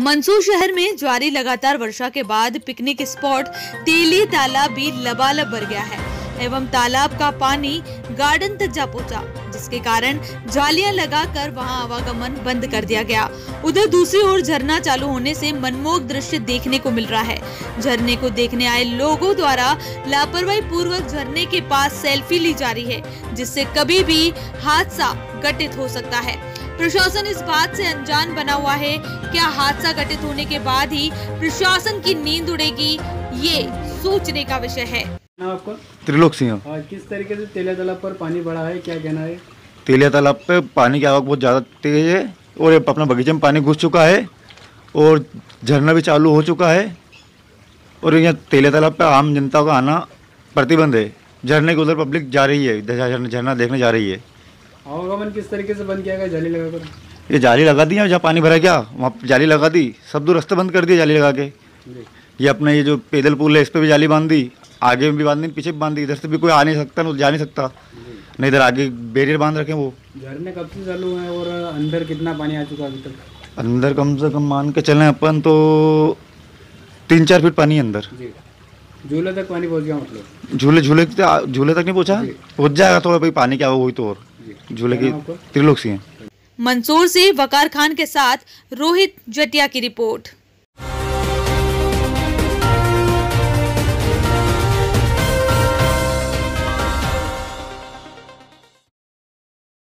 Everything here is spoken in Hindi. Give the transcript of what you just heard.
मंसूर शहर में जारी लगातार वर्षा के बाद पिकनिक स्पॉट, तेली तालाब भी लबालब भर गया है, एवं तालाब का पानी गार्डन तक जा पहुँचा, जिसके कारण जालियाँ लगाकर वहाँ आवागमन बंद कर दिया गया। उधर दूसरी ओर झरना चालू होने से मनमोहक दृश्य देखने को मिल रहा है। झरने को देखने आए लोगों द्वारा लापरवाही पूर्वक झरने के पास सेल्फी ली जा रही है, जिससे कभी भी हादसा घटित हो सकता है। प्रशासन इस बात से अनजान बना हुआ है क्या हादसा घटित होने के बाद ही प्रशासन की नींद उड़ेगी ये सोचने का विषय है। आपका? त्रिलोक सिंह। किस तरीके से तेलिया तालाब पर पानी बढ़ा है क्या कहना है? तेलिया तालाब पे पानी की आवक बहुत ज़्यादा तेज है और अपना बगीचे में पानी घुस चुका है और झरना भी चालू हो चुका है और यहाँ तेलिया तालाब पे आम जनता का आना प्रतिबंध है। झरने के उधर पब्लिक जा रही है झरना झरना देखने जा रही है। आवागमन किस तरीके से बंद किया गया जाली लगाकर ये जाली लगा दी है जहाँ पानी भरा गया वहाँ जाली लगा दी? सब दो रास्ते बंद कर दिए जाली लगा के। ये अपना ये जो पैदल पुल है इस पर भी जाली बाँध दी। आगे में भी बाँध दी पीछे भी बाँध दी। इधर से भी कोई आ नहीं सकता ना जा नहीं सकता। नहीं इधर आगे बैरियर बाँध रखे वो। झरने कब से चालू हैं और अंदर कितना पानी आ चुका अभी तक? अंदर कम से कम मान के चलें अपन तो तीन चार फीट पानी है अंदर। झूले तक पानी पहुँच गया मतलब? झूले झूले झूले तक नहीं पहुँचा। पहुँच जाएगा थोड़ा भाई पानी क्या हुई तो और। झूले की त्रिलोक सिंह। मंसूर से वकार खान के साथ रोहित जटिया की रिपोर्ट।